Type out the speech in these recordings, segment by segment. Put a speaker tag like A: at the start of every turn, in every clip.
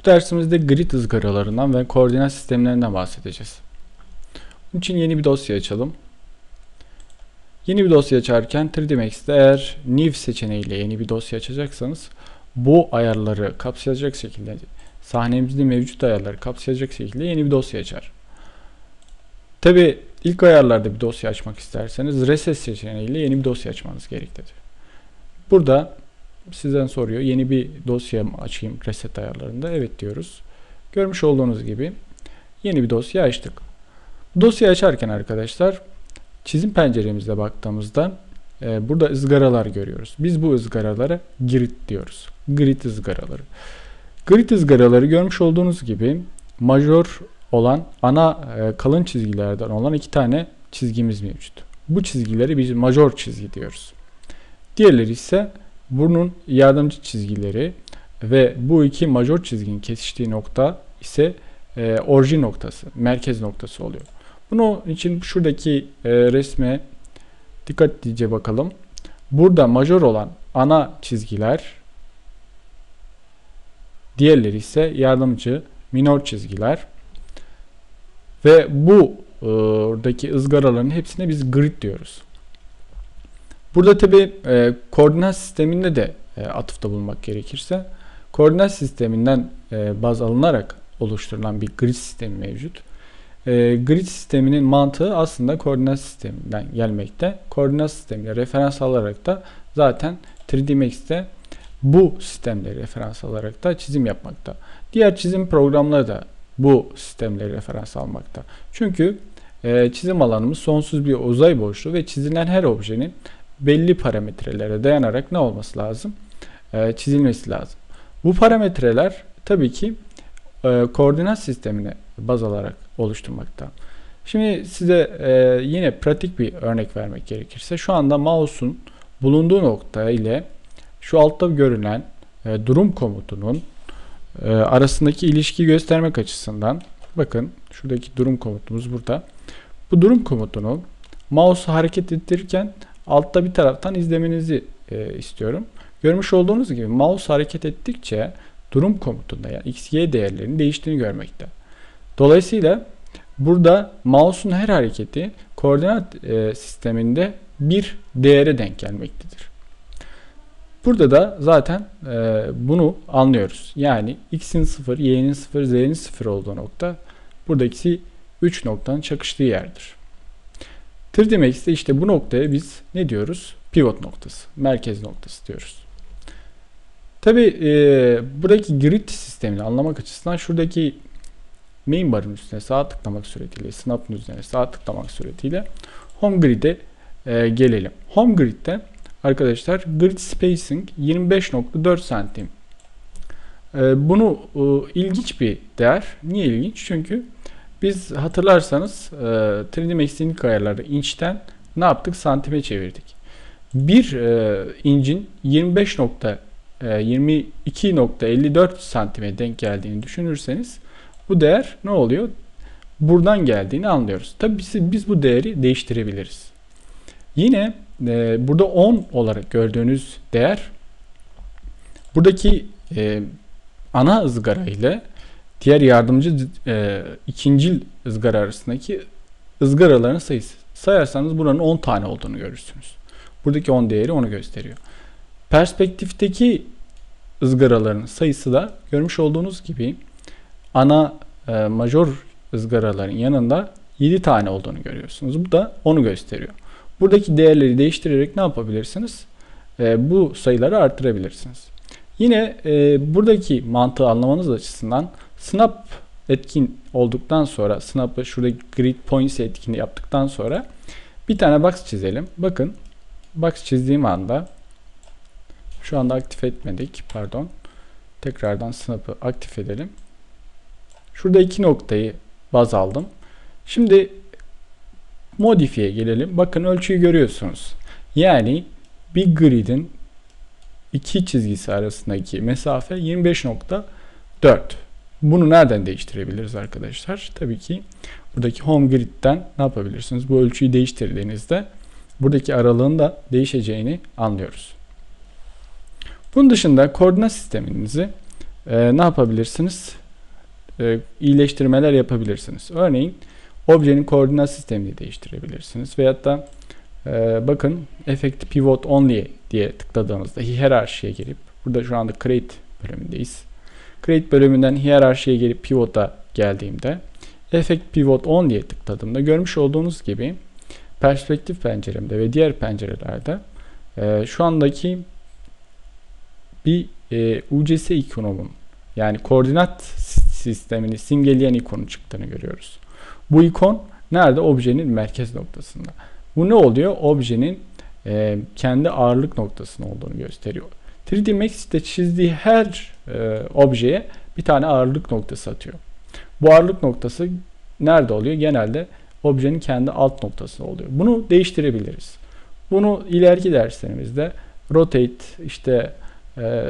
A: Bu dersimizde grid ızgaralarından ve koordinat sistemlerinden bahsedeceğiz. Bunun için yeni bir dosya açalım. Yeni bir dosya açarken 3D Max'te eğer New seçeneğiyle yeni bir dosya açacaksanız bu ayarları kapsayacak şekilde sahnemizde mevcut ayarları kapsayacak şekilde yeni bir dosya açar. Tabi ilk ayarlarda bir dosya açmak isterseniz Reset seçeneğiyle yeni bir dosya açmanız gereklidir. Burada sizden soruyor. Yeni bir dosya mı açayım reset ayarlarında? Evet diyoruz. Görmüş olduğunuz gibi yeni bir dosya açtık. Dosya açarken arkadaşlar çizim penceremizde baktığımızda e, burada ızgaralar görüyoruz. Biz bu ızgaralara grid diyoruz. Grid ızgaraları. Grid ızgaraları görmüş olduğunuz gibi majör olan ana e, kalın çizgilerden olan iki tane çizgimiz mevcut. Bu çizgileri biz major çizgi diyoruz. Diğerleri ise bunun yardımcı çizgileri ve bu iki major çizginin kesiştiği nokta ise e, orijin noktası, merkez noktası oluyor. Bunun için şuradaki e, resme dikkatlice bakalım. Burada major olan ana çizgiler, diğerleri ise yardımcı minor çizgiler. Ve bu e, oradaki ızgaraların hepsine biz grid diyoruz. Burada tabi e, koordinat sisteminde de e, atıfta bulunmak gerekirse koordinat sisteminden e, baz alınarak oluşturulan bir grid sistemi mevcut. E, grid sisteminin mantığı aslında koordinat sisteminden gelmekte. Koordinat sistemine referans alarak da zaten 3D Max'te bu sistemleri referans alarak da çizim yapmakta. Diğer çizim programları da bu sistemleri referans almakta. Çünkü e, çizim alanımız sonsuz bir uzay boşluğu ve çizilen her objenin belli parametrelere dayanarak ne olması lazım? E, çizilmesi lazım. Bu parametreler tabii ki e, koordinat sistemine baz alarak oluşturmakta. Şimdi size e, yine pratik bir örnek vermek gerekirse şu anda mouse'un bulunduğu nokta ile şu altta görülen e, durum komutunun e, arasındaki ilişki göstermek açısından bakın şuradaki durum komutumuz burada. Bu durum komutunu mouse'u hareket ettirirken altta bir taraftan izlemenizi e, istiyorum. Görmüş olduğunuz gibi mouse hareket ettikçe durum komutunda yani x, y değerlerinin değiştiğini görmekte. Dolayısıyla burada mouse'un her hareketi koordinat e, sisteminde bir değere denk gelmektedir. Burada da zaten e, bunu anlıyoruz. Yani x'in 0, y'nin 0, z'nin 0 olduğu nokta buradaki 3 noktanın çakıştığı yerdir. 3D Max'te işte bu noktaya biz ne diyoruz? Pivot noktası, merkez noktası diyoruz. Tabi e, buradaki grid sistemini anlamak açısından şuradaki main barın üstüne sağ tıklamak suretiyle, snap'ın üzerine sağ tıklamak suretiyle home grid'e e, gelelim. Home grid'de arkadaşlar grid spacing 25.4 santim. E, bunu e, ilginç bir değer. Niye ilginç? Çünkü biz hatırlarsanız e, 3D Max'in ilk ayarları inçten ne yaptık? Santime çevirdik. Bir e, incin 25 nokta e, 22.54 santime denk geldiğini düşünürseniz bu değer ne oluyor? Buradan geldiğini anlıyoruz. Tabi biz, biz bu değeri değiştirebiliriz. Yine e, burada 10 olarak gördüğünüz değer buradaki e, ana ızgara ile diğer yardımcı e, ikincil ızgara arasındaki ızgaraların sayısı. Sayarsanız buranın 10 tane olduğunu görürsünüz. Buradaki 10 değeri onu gösteriyor. Perspektifteki ızgaraların sayısı da görmüş olduğunuz gibi ana e, major ızgaraların yanında 7 tane olduğunu görüyorsunuz. Bu da onu gösteriyor. Buradaki değerleri değiştirerek ne yapabilirsiniz? E, bu sayıları arttırabilirsiniz. Yine e, buradaki mantığı anlamanız açısından snap etkin olduktan sonra snap'ı şuradaki grid points etkini yaptıktan sonra bir tane box çizelim. Bakın box çizdiğim anda şu anda aktif etmedik. Pardon. Tekrardan snap'ı aktif edelim. Şurada iki noktayı baz aldım. Şimdi modifiye gelelim. Bakın ölçüyü görüyorsunuz. Yani bir grid'in iki çizgisi arasındaki mesafe 25.4. Bunu nereden değiştirebiliriz arkadaşlar? Tabii ki buradaki home grid'den ne yapabilirsiniz? Bu ölçüyü değiştirdiğinizde buradaki aralığın da değişeceğini anlıyoruz. Bunun dışında koordinat sisteminizi e, ne yapabilirsiniz? E, iyileştirmeler yapabilirsiniz. Örneğin objenin koordinat sistemini değiştirebilirsiniz. Veyahut da e, bakın Effect Pivot Only diye tıkladığınızda hiyerarşiye gelip burada şu anda Create bölümündeyiz. Create bölümünden hiyerarşiye gelip Pivot'a geldiğimde Effect Pivot Only'ye tıkladığımda görmüş olduğunuz gibi perspektif penceremde ve diğer pencerelerde e, şu andaki bir e, UCS ikonumun yani koordinat sistemini simgeleyen ikonun çıktığını görüyoruz. Bu ikon nerede? Objenin merkez noktasında. Bu ne oluyor? Objenin e, kendi ağırlık noktasının olduğunu gösteriyor. 3D Max'te çizdiği her e, objeye bir tane ağırlık noktası atıyor. Bu ağırlık noktası nerede oluyor? Genelde objenin kendi alt noktası oluyor. Bunu değiştirebiliriz. Bunu ileriki derslerimizde rotate işte e,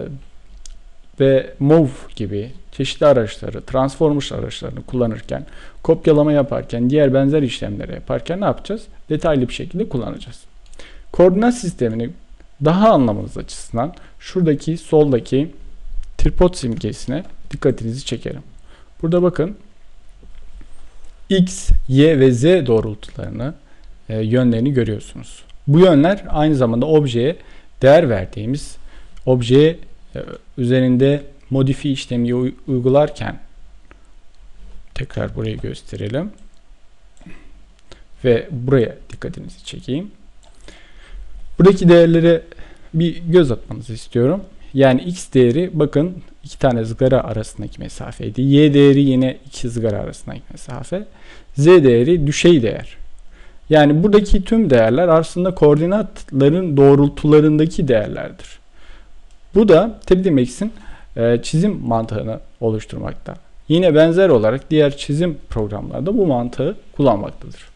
A: ve move gibi çeşitli araçları, transformers araçlarını kullanırken, kopyalama yaparken, diğer benzer işlemleri yaparken ne yapacağız? Detaylı bir şekilde kullanacağız. Koordinat sistemini daha anlamanız açısından şuradaki soldaki tripod simgesine dikkatinizi çekerim. Burada bakın X, Y ve Z doğrultularını e, yönlerini görüyorsunuz. Bu yönler aynı zamanda objeye değer verdiğimiz objeye e, üzerinde modifi işlemi uygularken tekrar burayı gösterelim ve buraya dikkatinizi çekeyim. Buradaki değerlere bir göz atmanızı istiyorum. Yani x değeri bakın iki tane ızgara arasındaki mesafeydi. Y değeri yine iki ızgara arasındaki mesafe. Z değeri düşey değer. Yani buradaki tüm değerler aslında koordinatların doğrultularındaki değerlerdir. Bu da 3D Max'in e, çizim mantığını oluşturmakta. Yine benzer olarak diğer çizim programlarda bu mantığı kullanmaktadır.